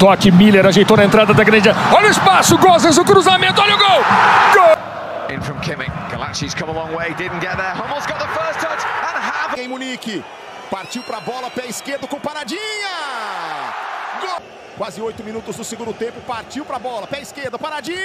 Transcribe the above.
toque, Miller ajeitou na entrada da grande. Olha o espaço, Gozens, o cruzamento, olha o gol! Gol! In from Kimmich. Galaxi's come a long way, didn't get there. Hummel's got the first touch and have em Munique. Partiu pra bola, pé esquerdo com paradinha. Gol! Quase oito minutos do segundo tempo, partiu pra bola, pé esquerdo, paradinha.